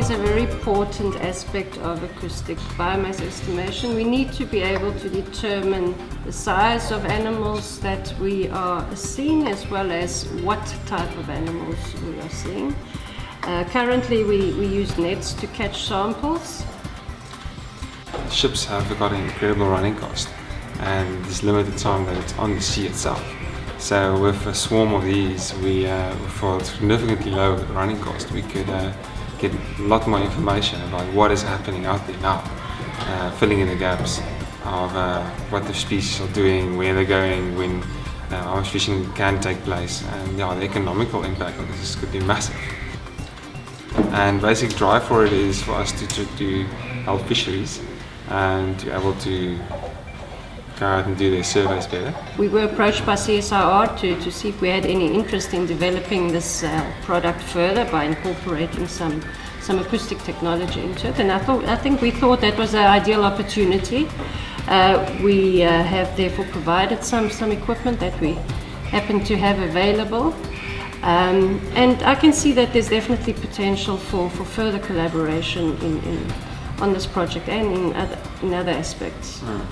Is a very important aspect of acoustic biomass estimation. We need to be able to determine the size of animals that we are seeing as well as what type of animals we are seeing. Uh, currently we, we use nets to catch samples. Ships have got an incredible running cost and there's limited time that it's on the sea itself. So with a swarm of these, we, uh, for significantly low running cost, we could uh, get a lot more information about what is happening out there now, uh, filling in the gaps of uh, what the species are doing, where they're going, when uh, our fishing can take place, and yeah, the economical impact of this could be massive. And basic drive for it is for us to, to, to help fisheries and to be able to go out and do their surveys better. We were approached by CSIR to, to see if we had any interest in developing this uh, product further by incorporating some some acoustic technology into it, and I thought I think we thought that was an ideal opportunity. Uh, we uh, have therefore provided some some equipment that we happen to have available. Um, and I can see that there's definitely potential for, for further collaboration in, in on this project and in other, in other aspects. Mm.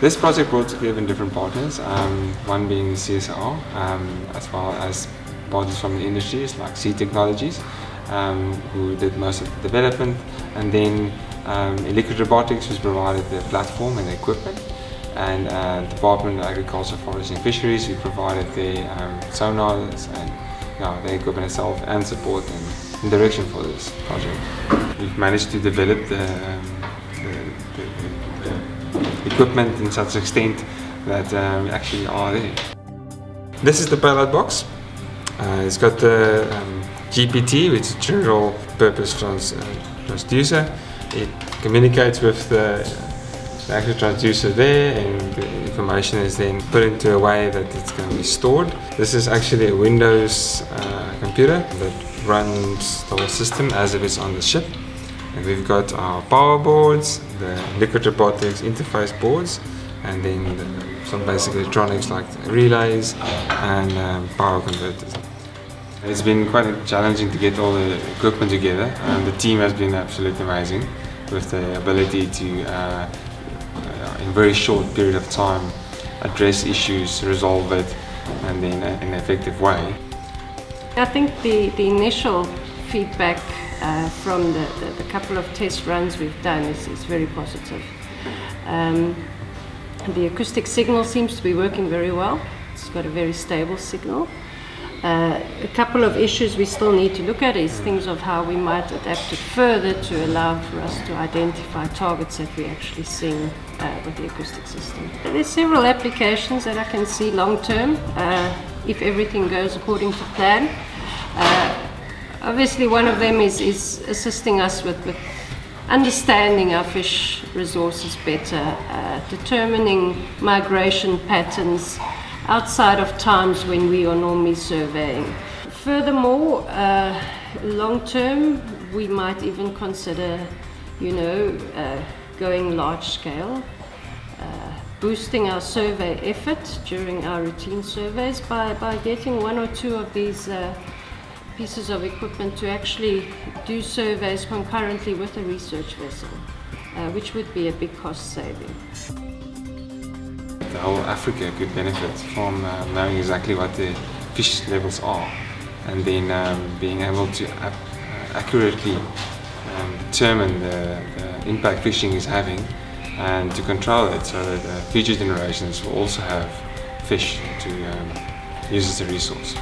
This project brought together different partners, um, one being CSIR, um, as well as partners from the industries like Sea Technologies, um, who did most of the development, and then um, Liquid Robotics, who's provided the platform and the equipment, and uh, Department of Agriculture, Forestry and Fisheries, who provided the um, sonars and yeah, the equipment itself and support and direction for this project. We've managed to develop the, um, equipment in such extent that um, actually are there. This is the pilot box. Uh, it's got the um, GPT, which is general purpose trans uh, transducer. It communicates with the, the actual transducer there and the information is then put into a way that it's going to be stored. This is actually a Windows uh, computer that runs the whole system as if it's on the ship. And we've got our power boards, the liquid robotics interface boards, and then the, some basic electronics like relays and um, power converters. It's been quite challenging to get all the equipment together, and the team has been absolutely amazing with the ability to, uh, in a very short period of time, address issues, resolve it, and in an effective way. I think the, the initial feedback uh, from the, the, the, couple of test runs we've done is, is very positive. Um, the acoustic signal seems to be working very well. It's got a very stable signal. Uh, a couple of issues we still need to look at is things of how we might adapt it further to allow for us to identify targets that we're actually seeing uh, with the acoustic system. There's several applications that I can see long term uh, if everything goes according to plan. Obviously, one of them is, is assisting us with, with understanding our fish resources better, uh, determining migration patterns outside of times when we are normally surveying. Furthermore, uh, long term, we might even consider, you know, uh, going large scale, uh, boosting our survey effort during our routine surveys by, by getting one or two of these uh, pieces of equipment to actually do surveys concurrently with a research vessel, uh, which would be a big cost saving. The whole Africa could benefit from uh, knowing exactly what the fish levels are and then um, being able to accurately um, determine the, the, impact fishing is having and to control it so that uh, future generations will also have fish to um, use as a resource.